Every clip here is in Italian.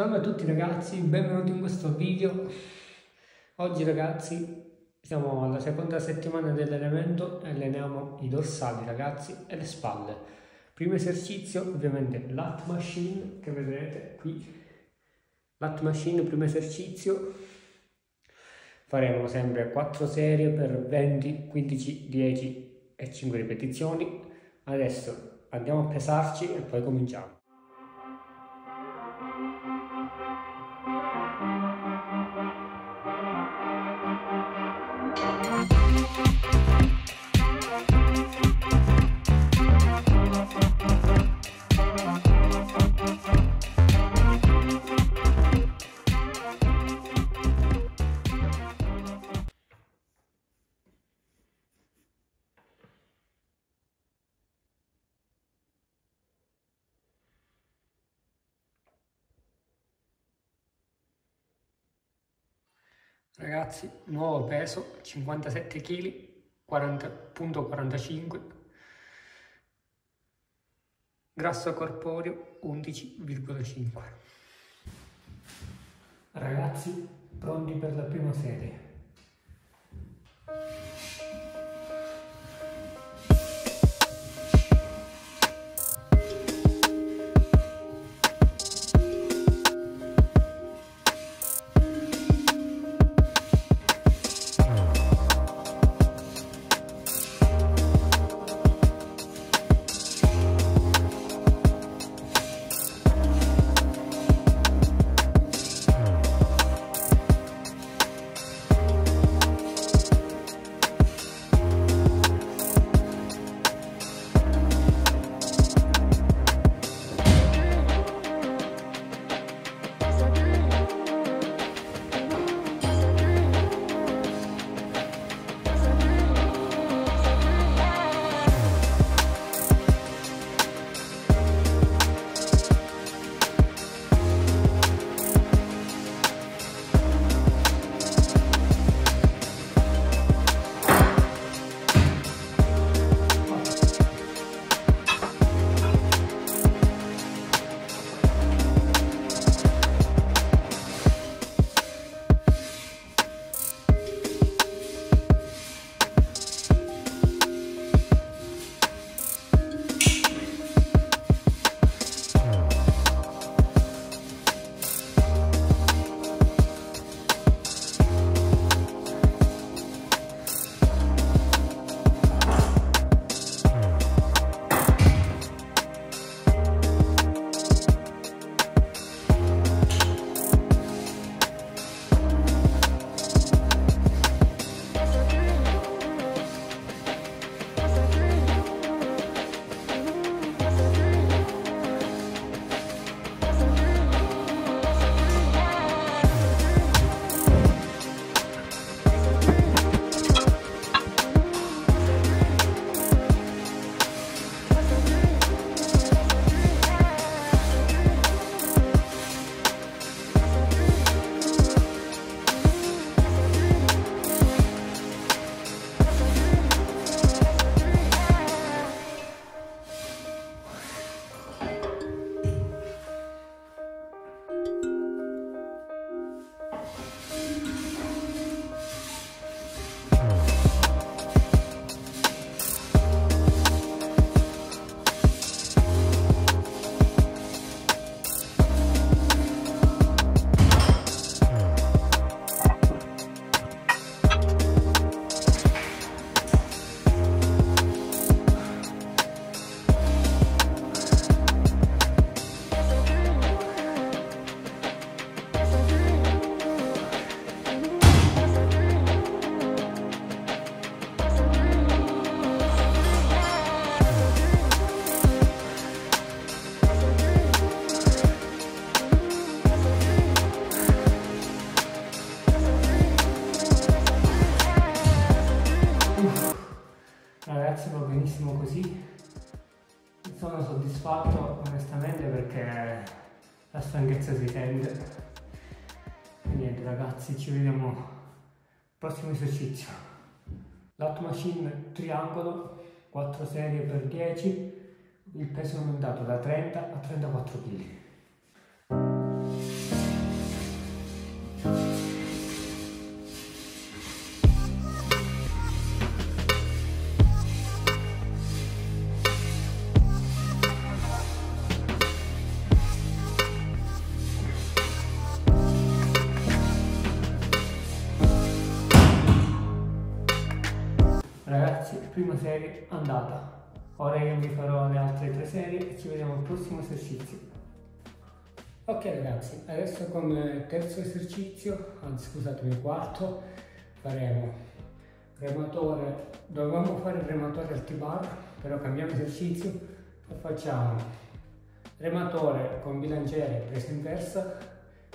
Salve a tutti ragazzi, benvenuti in questo video. Oggi ragazzi siamo alla seconda settimana dell'elemento e alleniamo i dorsali ragazzi e le spalle. Primo esercizio ovviamente lat machine che vedrete qui. Lat machine, primo esercizio. Faremo sempre 4 serie per 20, 15, 10 e 5 ripetizioni. Adesso andiamo a pesarci e poi cominciamo. Ragazzi, nuovo peso, 57 kg, 40.45, grasso corporeo 11,5. Ragazzi, pronti per la prima serie. Perché la stanchezza si sente e niente ragazzi ci vediamo al prossimo esercizio. Lat machine triangolo 4 serie per 10 il peso aumentato da 30 a 34 kg prima serie andata. Ora io mi farò le altre tre serie e ci vediamo al prossimo esercizio. Ok ragazzi, adesso come terzo esercizio, anzi scusatemi quarto, faremo rematore, dovevamo fare il rematore al T-bar, però cambiamo esercizio e facciamo rematore con bilanciere presa inversa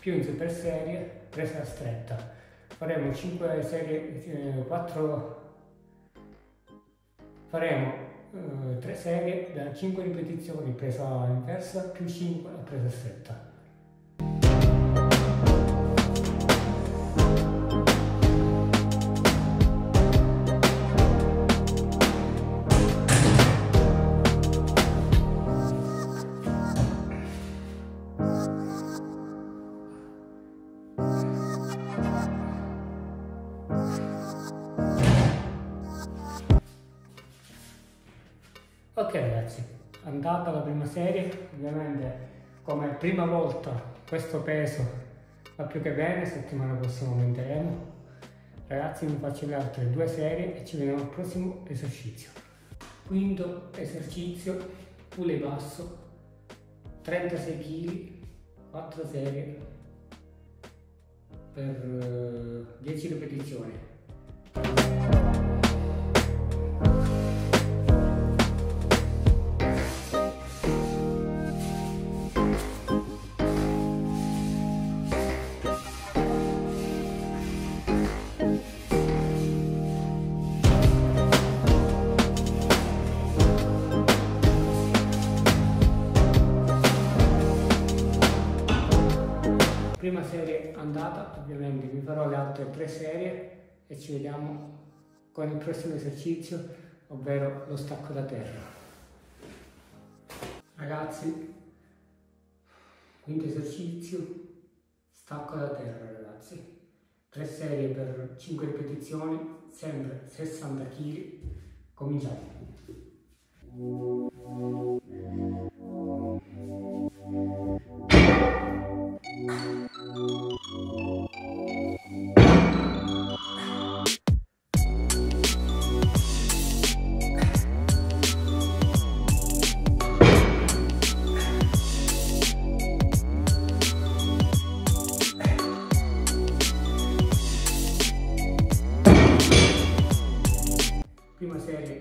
più in super serie presa stretta. Faremo 5 serie, 4 faremo eh, 3 serie da 5 ripetizioni presa inversa più 5 a presa stretta. Ok ragazzi, andata la prima serie, ovviamente come prima volta questo peso va più che bene, settimana prossima aumenteremo. Ragazzi mi faccio le altre due serie e ci vediamo al prossimo esercizio. Quinto esercizio, pule basso, 36 kg, 4 serie per 10 eh, ripetizioni. Prima serie andata, ovviamente vi farò le altre tre serie e ci vediamo con il prossimo esercizio, ovvero lo stacco da terra. Ragazzi, quinto esercizio, stacco da terra ragazzi. Tre serie per 5 ripetizioni, sempre 60 kg. Cominciamo.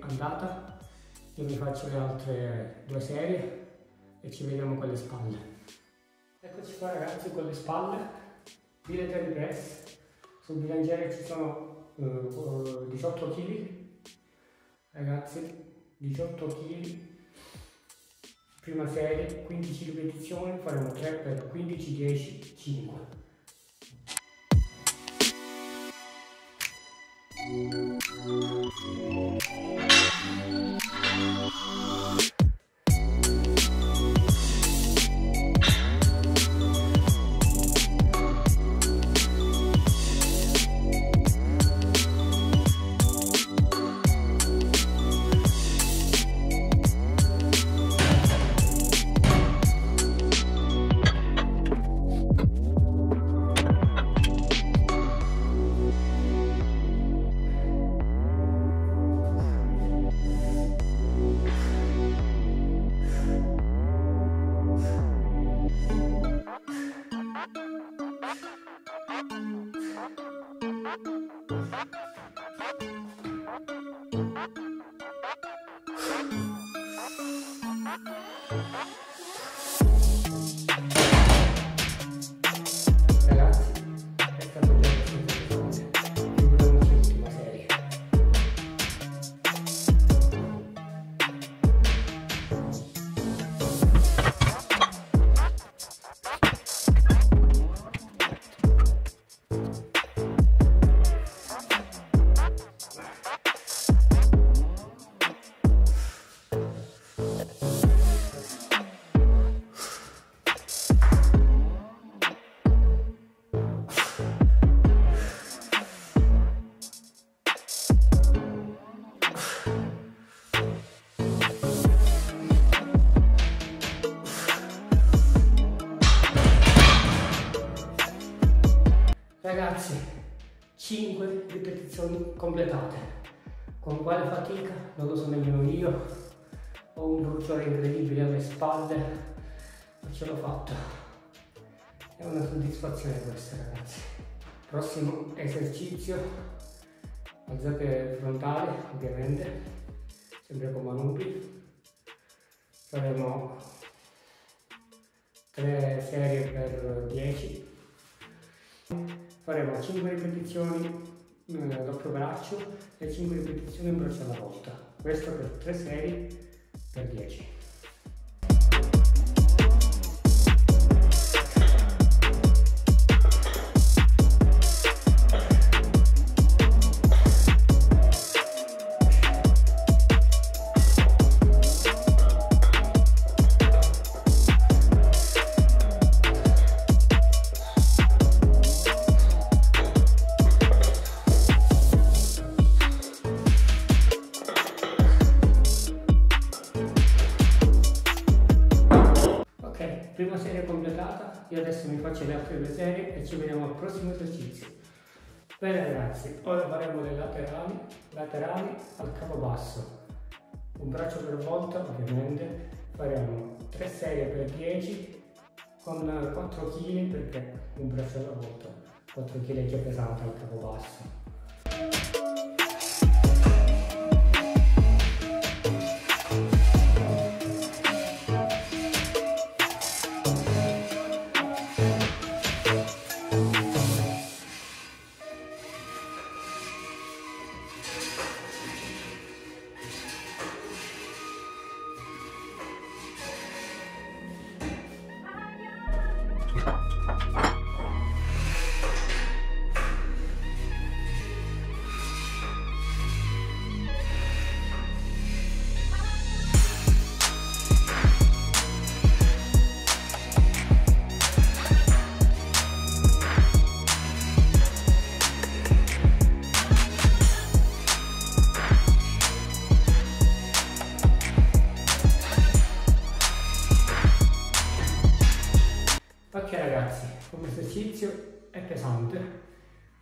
Andata io vi faccio le altre due serie e ci vediamo con le spalle. Eccoci qua ragazzi con le spalle. Military press sul bilanciere ci sono uh, 18 kg ragazzi 18 kg prima serie 15 ripetizioni faremo 3 per 15 10 5 Thank you. Ragazzi, 5 ripetizioni completate. con quale fatica? Non lo so nemmeno io. Ho un bruciore incredibile alle spalle. Ma ce l'ho fatto è una soddisfazione questa ragazzi. Prossimo esercizio. Alzate frontali ovviamente. Sempre con manubri faremo 3 serie per 10 faremo 5 ripetizioni eh, doppio braccio e 5 ripetizioni in braccio alla volta. Questo per 3 serie per 10 due serie e ci vediamo al prossimo esercizio. Bene ragazzi, ora faremo le laterali, laterali al capo basso. Un braccio per volta ovviamente, faremo 3 serie per 10 con 4 kg perché un braccio alla volta, 4 kg è già pesante al capo basso.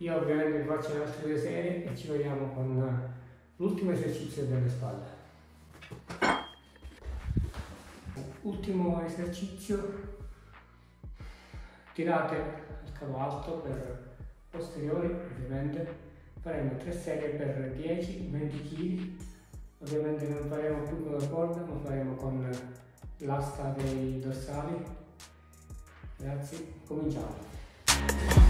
Io ovviamente vi faccio le altre due serie e ci vediamo con l'ultimo esercizio delle spalle. Ultimo esercizio, tirate il capo alto per posteriori ovviamente, faremo 3 serie per 10-20 kg, ovviamente non faremo più con la corda ma faremo con l'asta dei dorsali. Ragazzi, cominciamo.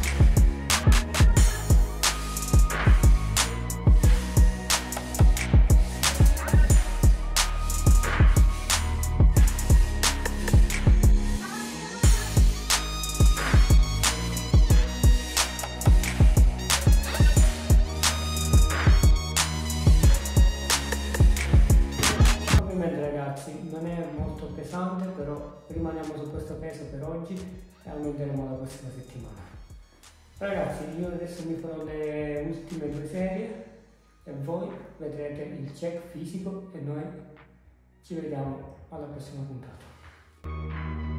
Settimana. Ragazzi io adesso mi farò le ultime due serie e voi vedrete il check fisico e noi ci vediamo alla prossima puntata